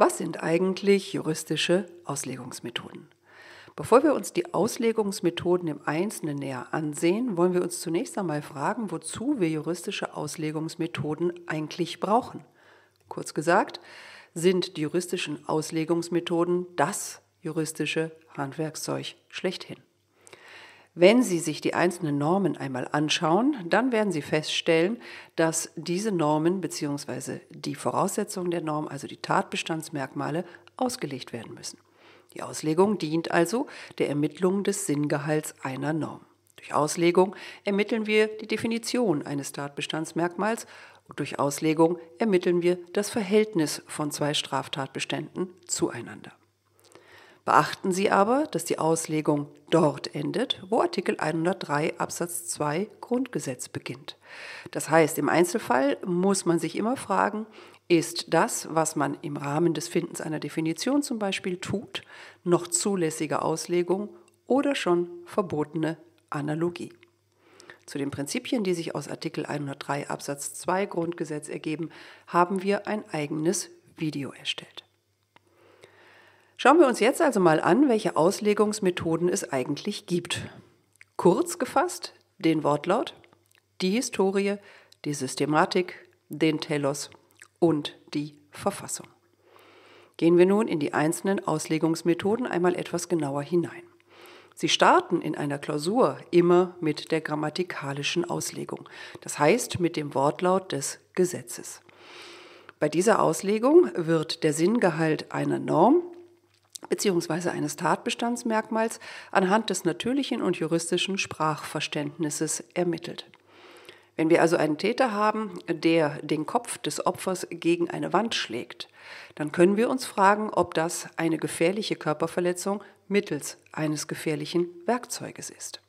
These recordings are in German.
Was sind eigentlich juristische Auslegungsmethoden? Bevor wir uns die Auslegungsmethoden im Einzelnen näher ansehen, wollen wir uns zunächst einmal fragen, wozu wir juristische Auslegungsmethoden eigentlich brauchen. Kurz gesagt, sind die juristischen Auslegungsmethoden das juristische Handwerkszeug schlechthin. Wenn Sie sich die einzelnen Normen einmal anschauen, dann werden Sie feststellen, dass diese Normen bzw. die Voraussetzungen der Norm, also die Tatbestandsmerkmale, ausgelegt werden müssen. Die Auslegung dient also der Ermittlung des Sinngehalts einer Norm. Durch Auslegung ermitteln wir die Definition eines Tatbestandsmerkmals und durch Auslegung ermitteln wir das Verhältnis von zwei Straftatbeständen zueinander. Beachten Sie aber, dass die Auslegung dort endet, wo Artikel 103 Absatz 2 Grundgesetz beginnt. Das heißt, im Einzelfall muss man sich immer fragen, ist das, was man im Rahmen des Findens einer Definition zum Beispiel tut, noch zulässige Auslegung oder schon verbotene Analogie? Zu den Prinzipien, die sich aus Artikel 103 Absatz 2 Grundgesetz ergeben, haben wir ein eigenes Video erstellt. Schauen wir uns jetzt also mal an, welche Auslegungsmethoden es eigentlich gibt. Kurz gefasst den Wortlaut, die Historie, die Systematik, den Telos und die Verfassung. Gehen wir nun in die einzelnen Auslegungsmethoden einmal etwas genauer hinein. Sie starten in einer Klausur immer mit der grammatikalischen Auslegung, das heißt mit dem Wortlaut des Gesetzes. Bei dieser Auslegung wird der Sinngehalt einer Norm beziehungsweise eines Tatbestandsmerkmals anhand des natürlichen und juristischen Sprachverständnisses ermittelt. Wenn wir also einen Täter haben, der den Kopf des Opfers gegen eine Wand schlägt, dann können wir uns fragen, ob das eine gefährliche Körperverletzung mittels eines gefährlichen Werkzeuges ist.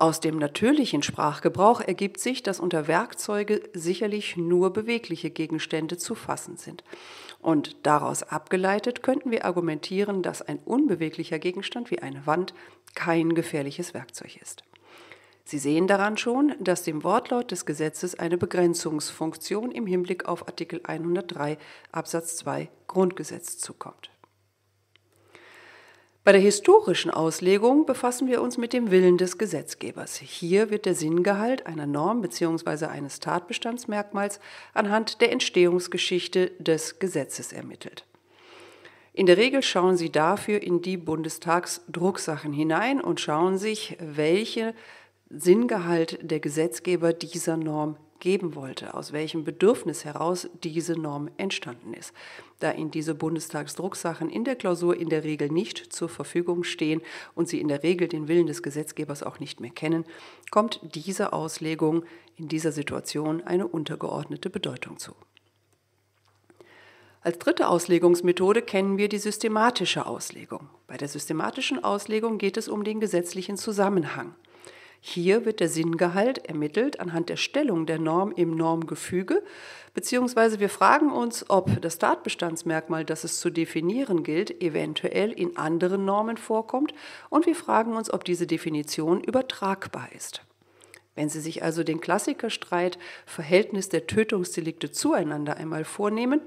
Aus dem natürlichen Sprachgebrauch ergibt sich, dass unter Werkzeuge sicherlich nur bewegliche Gegenstände zu fassen sind. Und daraus abgeleitet könnten wir argumentieren, dass ein unbeweglicher Gegenstand wie eine Wand kein gefährliches Werkzeug ist. Sie sehen daran schon, dass dem Wortlaut des Gesetzes eine Begrenzungsfunktion im Hinblick auf Artikel 103 Absatz 2 Grundgesetz zukommt. Bei der historischen Auslegung befassen wir uns mit dem Willen des Gesetzgebers. Hier wird der Sinngehalt einer Norm bzw. eines Tatbestandsmerkmals anhand der Entstehungsgeschichte des Gesetzes ermittelt. In der Regel schauen Sie dafür in die Bundestagsdrucksachen hinein und schauen sich, welche Sinngehalt der Gesetzgeber dieser Norm geben wollte, aus welchem Bedürfnis heraus diese Norm entstanden ist. Da Ihnen diese Bundestagsdrucksachen in der Klausur in der Regel nicht zur Verfügung stehen und Sie in der Regel den Willen des Gesetzgebers auch nicht mehr kennen, kommt diese Auslegung in dieser Situation eine untergeordnete Bedeutung zu. Als dritte Auslegungsmethode kennen wir die systematische Auslegung. Bei der systematischen Auslegung geht es um den gesetzlichen Zusammenhang. Hier wird der Sinngehalt ermittelt anhand der Stellung der Norm im Normgefüge, beziehungsweise wir fragen uns, ob das Tatbestandsmerkmal, das es zu definieren gilt, eventuell in anderen Normen vorkommt und wir fragen uns, ob diese Definition übertragbar ist. Wenn Sie sich also den Klassikerstreit Verhältnis der Tötungsdelikte zueinander einmal vornehmen,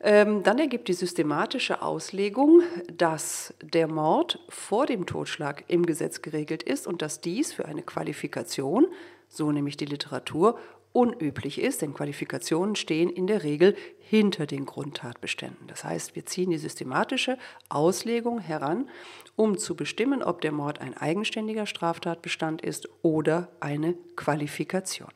ähm, dann ergibt die systematische Auslegung, dass der Mord vor dem Totschlag im Gesetz geregelt ist und dass dies für eine Qualifikation, so nämlich die Literatur, unüblich ist, denn Qualifikationen stehen in der Regel hinter den Grundtatbeständen. Das heißt, wir ziehen die systematische Auslegung heran, um zu bestimmen, ob der Mord ein eigenständiger Straftatbestand ist oder eine Qualifikation.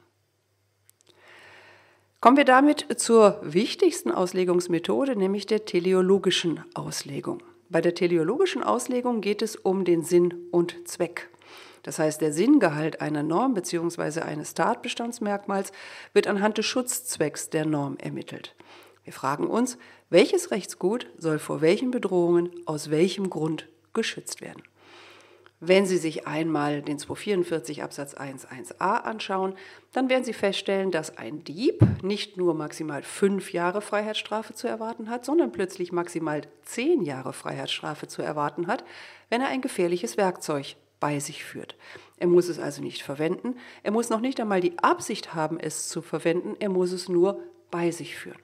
Kommen wir damit zur wichtigsten Auslegungsmethode, nämlich der teleologischen Auslegung. Bei der teleologischen Auslegung geht es um den Sinn und Zweck. Das heißt, der Sinngehalt einer Norm bzw. eines Tatbestandsmerkmals wird anhand des Schutzzwecks der Norm ermittelt. Wir fragen uns, welches Rechtsgut soll vor welchen Bedrohungen aus welchem Grund geschützt werden. Wenn Sie sich einmal den 244 Absatz 1 1a anschauen, dann werden Sie feststellen, dass ein Dieb nicht nur maximal fünf Jahre Freiheitsstrafe zu erwarten hat, sondern plötzlich maximal zehn Jahre Freiheitsstrafe zu erwarten hat, wenn er ein gefährliches Werkzeug bei sich führt. Er muss es also nicht verwenden, er muss noch nicht einmal die Absicht haben, es zu verwenden, er muss es nur bei sich führen.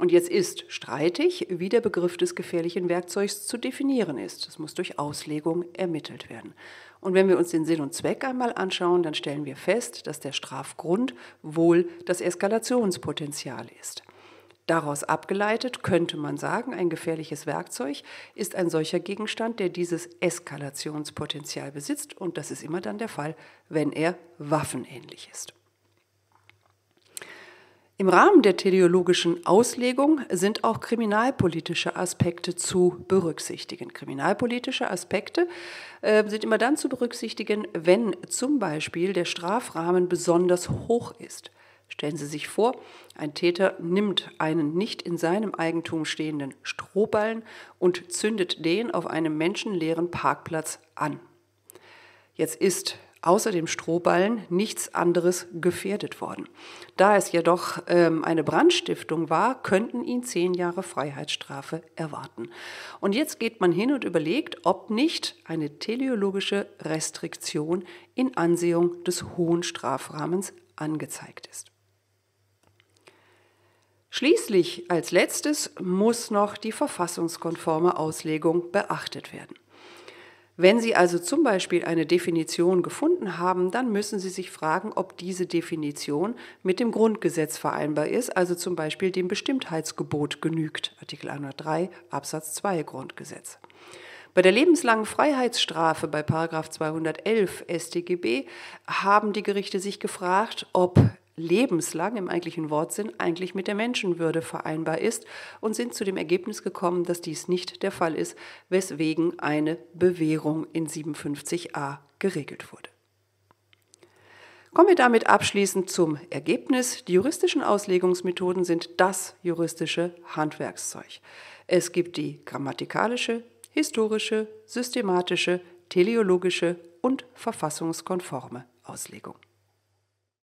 Und jetzt ist streitig, wie der Begriff des gefährlichen Werkzeugs zu definieren ist. Das muss durch Auslegung ermittelt werden. Und wenn wir uns den Sinn und Zweck einmal anschauen, dann stellen wir fest, dass der Strafgrund wohl das Eskalationspotenzial ist. Daraus abgeleitet könnte man sagen, ein gefährliches Werkzeug ist ein solcher Gegenstand, der dieses Eskalationspotenzial besitzt und das ist immer dann der Fall, wenn er waffenähnlich ist. Im Rahmen der teleologischen Auslegung sind auch kriminalpolitische Aspekte zu berücksichtigen. Kriminalpolitische Aspekte äh, sind immer dann zu berücksichtigen, wenn zum Beispiel der Strafrahmen besonders hoch ist. Stellen Sie sich vor, ein Täter nimmt einen nicht in seinem Eigentum stehenden Strohballen und zündet den auf einem menschenleeren Parkplatz an. Jetzt ist außer dem Strohballen nichts anderes gefährdet worden. Da es jedoch ähm, eine Brandstiftung war, könnten ihn zehn Jahre Freiheitsstrafe erwarten. Und jetzt geht man hin und überlegt, ob nicht eine teleologische Restriktion in Ansehung des hohen Strafrahmens angezeigt ist. Schließlich als letztes muss noch die verfassungskonforme Auslegung beachtet werden. Wenn Sie also zum Beispiel eine Definition gefunden haben, dann müssen Sie sich fragen, ob diese Definition mit dem Grundgesetz vereinbar ist, also zum Beispiel dem Bestimmtheitsgebot genügt, Artikel 103 Absatz 2 Grundgesetz. Bei der lebenslangen Freiheitsstrafe bei 211 StGB haben die Gerichte sich gefragt, ob lebenslang im eigentlichen Wortsinn eigentlich mit der Menschenwürde vereinbar ist und sind zu dem Ergebnis gekommen, dass dies nicht der Fall ist, weswegen eine Bewährung in 57a geregelt wurde. Kommen wir damit abschließend zum Ergebnis. Die juristischen Auslegungsmethoden sind das juristische Handwerkszeug. Es gibt die grammatikalische, historische, systematische, teleologische und verfassungskonforme Auslegung.